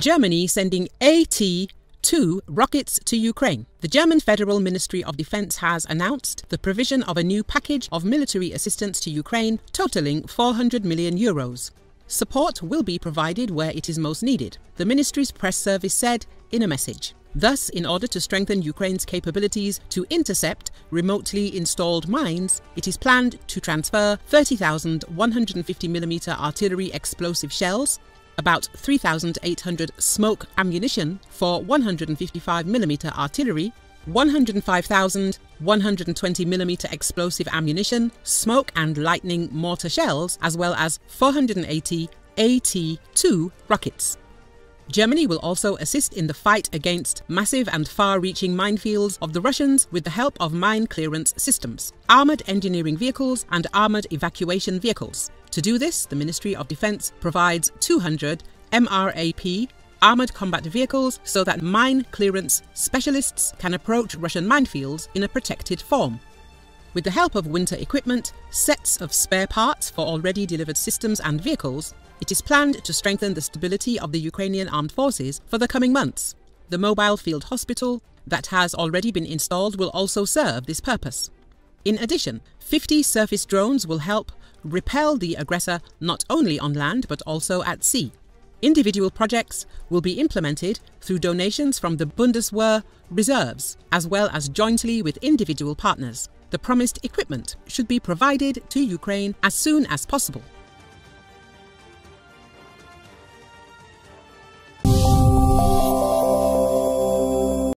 Germany sending AT two rockets to Ukraine. The German Federal Ministry of Defense has announced the provision of a new package of military assistance to Ukraine totaling 400 million euros. Support will be provided where it is most needed, the ministry's press service said in a message. Thus, in order to strengthen Ukraine's capabilities to intercept remotely installed mines, it is planned to transfer 30,000 150mm artillery explosive shells, about 3,800 smoke ammunition for 155mm artillery, 105,000 120mm explosive ammunition, smoke and lightning mortar shells, as well as 480 AT-2 rockets. Germany will also assist in the fight against massive and far-reaching minefields of the Russians with the help of mine clearance systems, armoured engineering vehicles and armoured evacuation vehicles. To do this, the Ministry of Defence provides 200 MRAP armoured combat vehicles so that mine clearance specialists can approach Russian minefields in a protected form. With the help of winter equipment, sets of spare parts for already delivered systems and vehicles, it is planned to strengthen the stability of the Ukrainian armed forces for the coming months. The mobile field hospital that has already been installed will also serve this purpose. In addition, 50 surface drones will help repel the aggressor not only on land but also at sea. Individual projects will be implemented through donations from the Bundeswehr reserves, as well as jointly with individual partners. The promised equipment should be provided to Ukraine as soon as possible.